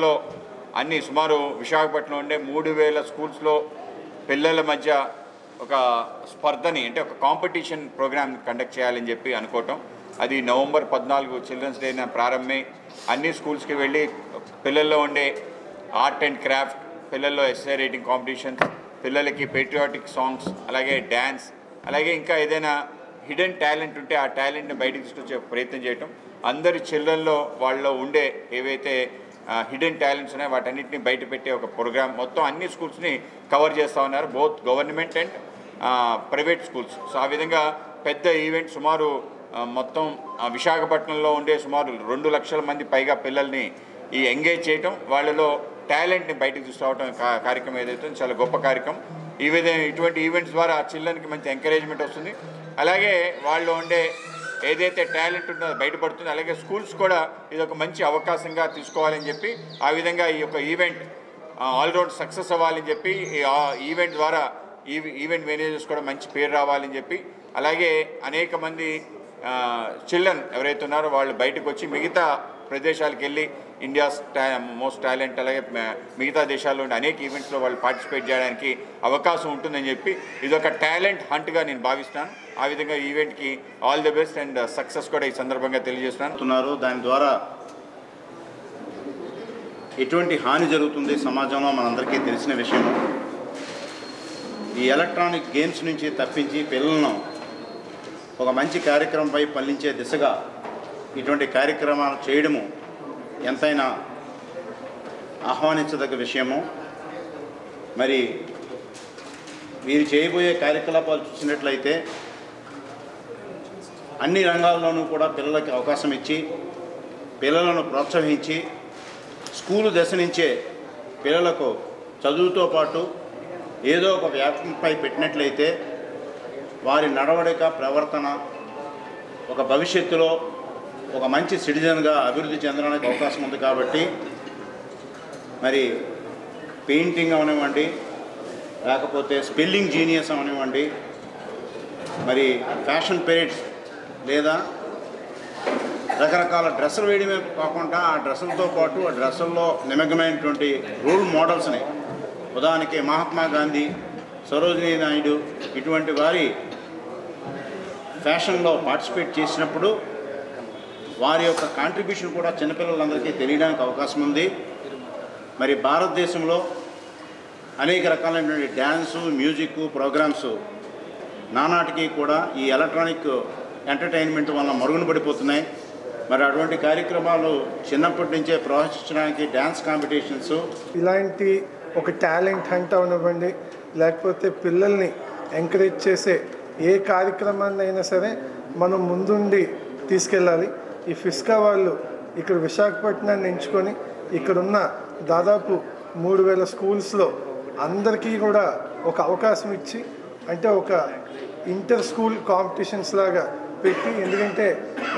లో అన్ని సుమారు విశాఖపట్నం ఉండే మూడు వేల స్కూల్స్లో పిల్లల మధ్య ఒక స్పర్ధని అంటే ఒక కాంపిటీషన్ ప్రోగ్రామ్ కండక్ట్ చేయాలని చెప్పి అనుకోవటం. అది నవంబర్ పద్నాలుగు చిల్డ్రన్స్ డే ప్రారంభమై అన్ని స్కూల్స్కి వెళ్ళి పిల్లల్లో ఉండే ఆర్ట్ అండ్ క్రాఫ్ట్ పిల్లల్లో ఎస్ఏ రైటింగ్ కాంపిటీషన్స్ పిల్లలకి పేట్రియాటిక్ సాంగ్స్ అలాగే డ్యాన్స్ అలాగే ఇంకా ఏదైనా హిడెన్ టాలెంట్ ఉంటే ఆ టాలెంట్ని బయటకు తీసుకొచ్చే ప్రయత్నం చేయటం. అందరి చిల్డ్రన్లో వాళ్ళలో ఉండే ఏవైతే హిడెన్ టాలెంట్స్ ఉన్నాయి. వాటన్నిటిని బయట పెట్టే ఒక ప్రోగ్రామ్ మొత్తం అన్ని స్కూల్స్ని కవర్ చేస్తూ ఉన్నారు. Both government and private schools so ఆ విధంగా పెద్ద ఈవెంట్ సుమారు మొత్తం విశాఖపట్నంలో ఉండే సుమారు రెండు లక్షల మంది పైగా పిల్లల్ని ఈ ఎంగేజ్ చేయటం వాళ్ళలో టాలెంట్ని బయటకు తీసుకురావడం కార్యక్రమం ఏదైతే చాలా గొప్ప కార్యక్రమం. ఈ విధంగా ఇటువంటి ఈవెంట్స్ ద్వారా చిల్డ్రన్కి మంచి ఎంకరేజ్మెంట్ వస్తుంది. అలాగే వాళ్ళు ఉండే ఏదైతే టాలెంట్ ఉందో బయటపడుతుంది. అలాగే స్కూల్స్ కూడా ఇది ఒక మంచి అవకాశంగా తీసుకోవాలని చెప్పి ఆ విధంగా ఈ యొక్క ఈవెంట్ ఆల్రౌండ్ సక్సెస్ అవ్వాలని చెప్పి ఈవెంట్ ద్వారా ఈ ఈవెంట్ మేనేజర్స్ కూడా మంచి పేరు రావాలని చెప్పి అలాగే అనేక మంది చిల్డ్రన్ ఎవరైతే ఉన్నారో వాళ్ళు బయటకు వచ్చి మిగతా ప్రదేశాలకు వెళ్ళి ఇండియా మోస్ట్ టాలెంట్ అలాగే మిగతా దేశాల్లో అనేక ఈవెంట్స్లో వాళ్ళు పార్టిసిపేట్ చేయడానికి అవకాశం ఉంటుందని చెప్పి ఇది ఒక టాలెంట్ హంట్గా నేను భావిస్తాను. ఆ విధంగా ఈవెంట్కి all the best and success కూడా ఈ సందర్భంగా తెలియజేస్తున్నాను. దాని ద్వారా ఎటువంటి హాని జరుగుతుంది సమాజంలో మనందరికీ తెలిసిన విషయము ఈ ఎలక్ట్రానిక్ గేమ్స్ నుంచి తప్పించి పిల్లలను ఒక మంచి కార్యక్రమంపై పల్లించే దిశగా ఇటువంటి కార్యక్రమాలు చేయడము ఎంతైనా ఆహ్వానించదగ్గ విషయము. మరి వీరు చేయబోయే కార్యకలాపాలు చూసినట్లయితే అన్ని రంగాల్లోనూ కూడా పిల్లలకి అవకాశం ఇచ్చి పిల్లలను ప్రోత్సహించి స్కూలు దశ నుంచే పిల్లలకు చదువుతో పాటు ఏదో ఒక వ్యాపంపై పెట్టినట్లయితే వారి నడవడిక ప్రవర్తన ఒక భవిష్యత్తులో ఒక మంచి సిటిజన్గా అభివృద్ధి చెందడానికి అవకాశం ఉంది కాబట్టి మరి పెయింటింగ్ అవనివ్వండి లేకపోతే స్పెల్లింగ్ జీనియస్ అవనివ్వండి మరి ఫ్యాషన్ పీరియడ్స్ లేదా రకరకాల డ్రెస్సులు వేయడమే కాకుండా ఆ డ్రెస్సులతో పాటు ఆ డ్రెస్సుల్లో నిమగ్నమైనటువంటి రోల్ మోడల్స్ని ఉదాహరణకి మహాత్మా గాంధీ సరోజినీ నాయుడు ఇటువంటి వారి ఫ్యాషన్లో పార్టిసిపేట్ చేసినప్పుడు వారి యొక్క కాంట్రిబ్యూషన్ కూడా చిన్నపిల్లలందరికీ తెలియడానికి అవకాశం ఉంది. మరి భారతదేశంలో అనేక రకాలైనటువంటి డ్యాన్సు మ్యూజిక్ ప్రోగ్రామ్స్ నానాటికి కూడా ఈ ఎలక్ట్రానిక్ ఎంటర్టైన్మెంట్ వల్ల మరుగున పడిపోతున్నాయి. మరి అటువంటి కార్యక్రమాలు చిన్నప్పటి నుంచే ప్రోత్సహించడానికి డ్యాన్స్ కాంపిటీషన్స్ ఇలాంటి ఒక టాలెంట్ హంట్ అవనివ్వండి లేకపోతే పిల్లల్ని ఎంకరేజ్ చేసే ఏ కార్యక్రమాన్ని అయినా సరే మనం ముందుండి తీసుకెళ్ళాలి. ఈ ఫిస్కా వాళ్ళు ఇక్కడ విశాఖపట్నాన్ని ఎంచుకొని ఇక్కడున్న దాదాపు మూడు వేల స్కూల్స్లో అందరికీ కూడా ఒక అవకాశం ఇచ్చి అంటే ఒక ఇంటర్ స్కూల్ కాంపిటీషన్స్ లాగా పెట్టి ఎందుకంటే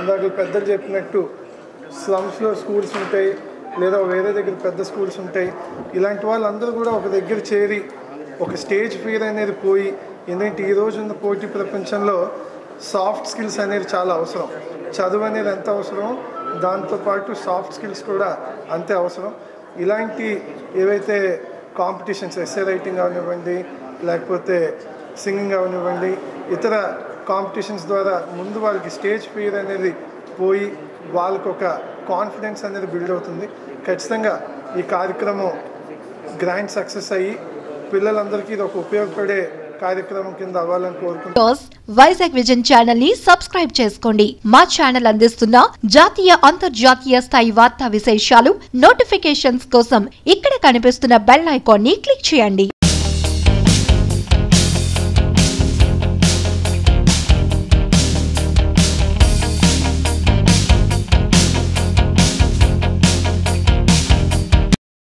ఇందాక పెద్దలు చెప్పినట్టు స్లమ్స్లో స్కూల్స్ ఉంటాయి లేదా వేరే దగ్గర పెద్ద స్కూల్స్ ఉంటాయి. ఇలాంటి వాళ్ళందరూ కూడా ఒక దగ్గర చేరి ఒక స్టేజ్ ఫీర్ అనేది పోయి ఎందుకంటే ఈ ఉన్న పోటీ ప్రపంచంలో సాఫ్ట్ స్కిల్స్ అనేది చాలా అవసరం. చదువు అనేది ఎంత అవసరమో దాంతోపాటు సాఫ్ట్ స్కిల్స్ కూడా అంతే అవసరం. ఇలాంటి ఏవైతే కాంపిటీషన్స్ ఎస్ఏ రైటింగ్ అవనివ్వండి లేకపోతే సింగింగ్ అవనివ్వండి ఇతర కాంపిటీషన్స్ ద్వారా ముందు వాళ్ళకి స్టేజ్ ఫియర్ అనేది పోయి వాళ్ళకు ఒక కాన్ఫిడెన్స్ అనేది బిల్డ్ అవుతుంది. ఖచ్చితంగా ఈ కార్యక్రమం గ్రాండ్ సక్సెస్ అయ్యి పిల్లలందరికీ ఇది ఒక ఉపయోగపడే కార్యక్రమం కింద అవ్వాలని కోరుకుంటున్నాం వైజాగ్ విజన్ ఛానల్ని సబ్స్క్రైబ్ చేసుకోండి. మా ఛానల్ అందిస్తున్న జాతీయ అంతర్జాతీయ స్థాయి వార్తా విశేషాలు నోటిఫికేషన్స్ కోసం ఇక్కడ కనిపిస్తున్న బెల్ ఐకాన్ని క్లిక్ చేయండి.